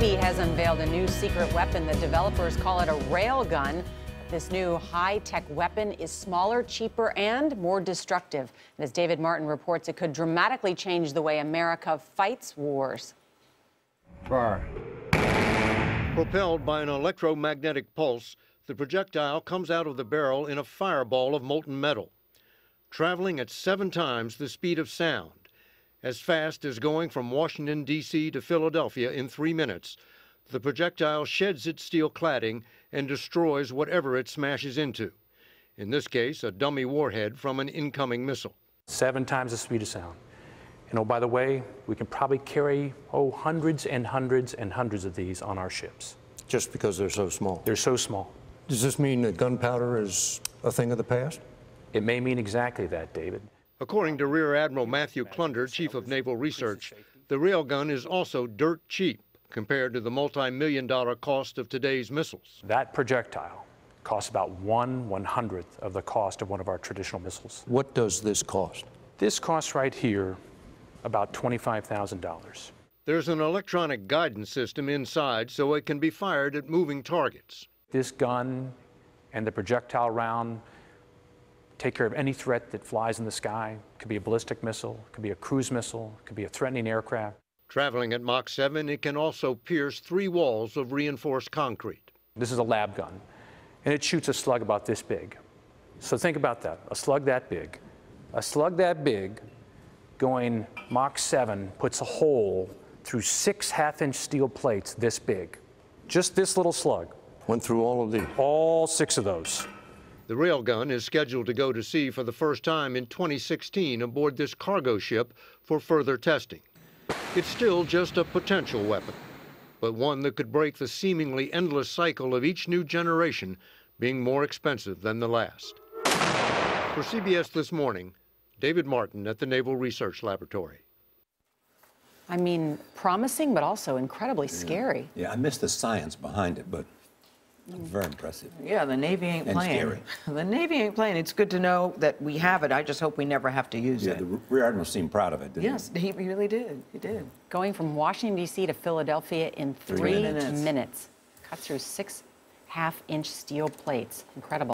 Navy has unveiled a new secret weapon. The developers call it a railgun. This new high-tech weapon is smaller, cheaper, and more destructive. And as David Martin reports, it could dramatically change the way America fights wars. Fire. Propelled by an electromagnetic pulse, the projectile comes out of the barrel in a fireball of molten metal, traveling at seven times the speed of sound, as fast as going from Washington, D.C. to Philadelphia in three minutes. The projectile sheds its steel cladding and destroys whatever it smashes into. In this case, a dummy warhead from an incoming missile. Seven times the speed of sound. And oh, by the way, we can probably carry, oh, hundreds and hundreds and hundreds of these on our ships. Just because they're so small. They're so small. Does this mean that gunpowder is a thing of the past? It may mean exactly that, David. According to Rear Admiral Matthew Klunder, Chief of Naval Research, the railgun is also dirt cheap compared to the multi-million dollar cost of today's missiles. That projectile costs about one one hundredth of the cost of one of our traditional missiles. What does this cost? This costs right here about $25,000. There's an electronic guidance system inside so it can be fired at moving targets. This gun and the projectile round take care of any threat that flies in the sky. It could be a ballistic missile, it could be a cruise missile, it could be a threatening aircraft. Traveling at Mach 7, it can also pierce three walls of reinforced concrete. This is a lab gun, and it shoots a slug about this big. So think about that a slug that big. A slug that big going Mach 7 puts a hole through six half inch steel plates this big. Just this little slug. Went through all of these. All six of those. The railgun is scheduled to go to sea for the first time in 2016 aboard this cargo ship for further testing. It's still just a potential weapon, but one that could break the seemingly endless cycle of each new generation being more expensive than the last. For CBS This Morning, David Martin at the Naval Research Laboratory. I mean, promising, but also incredibly scary. Yeah, I missed the science behind it, but very impressive. Yeah, the Navy ain't And playing. scary. The Navy ain't playing. It's good to know that we have it. I just hope we never have to use Yeah, it. Yeah, the Rear Admiral seemed proud of it, didn't Yes, he really did. He did. Going from Washington, D.C. to Philadelphia in three minutes. minutes. Cut through six half-inch steel plates. Incredible.